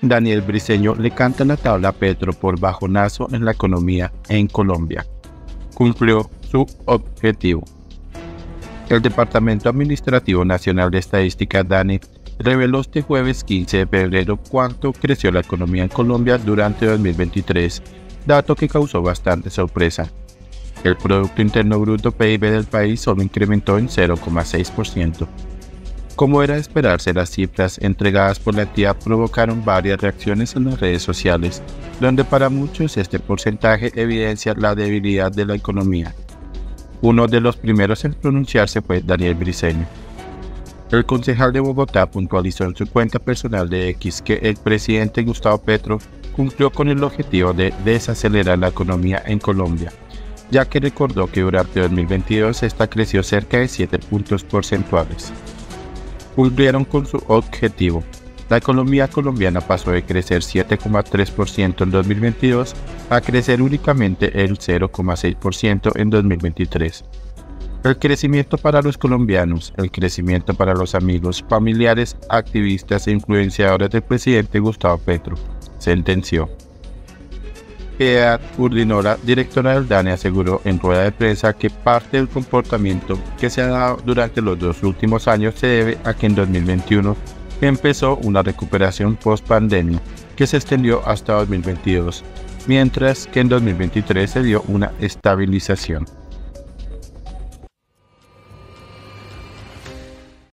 Daniel Briceño le canta la tabla Petro por bajonazo en la economía en Colombia. Cumplió su objetivo. El Departamento Administrativo Nacional de Estadística DANE reveló este jueves 15 de febrero cuánto creció la economía en Colombia durante 2023, dato que causó bastante sorpresa. El Producto Interno Bruto PIB del país solo incrementó en 0,6%. Como era de esperarse, las cifras entregadas por la entidad provocaron varias reacciones en las redes sociales, donde para muchos este porcentaje evidencia la debilidad de la economía. Uno de los primeros en pronunciarse fue Daniel Briceño. El concejal de Bogotá puntualizó en su cuenta personal de X que el presidente Gustavo Petro cumplió con el objetivo de desacelerar la economía en Colombia, ya que recordó que durante 2022 esta creció cerca de 7 puntos porcentuales cumplieron con su objetivo. La economía colombiana pasó de crecer 7,3% en 2022 a crecer únicamente el 0,6% en 2023. El crecimiento para los colombianos, el crecimiento para los amigos, familiares, activistas e influenciadores del presidente Gustavo Petro, sentenció. Piedad Urdinola, directora del DANE, aseguró en rueda de prensa que parte del comportamiento que se ha dado durante los dos últimos años se debe a que en 2021 empezó una recuperación post-pandemia que se extendió hasta 2022, mientras que en 2023 se dio una estabilización.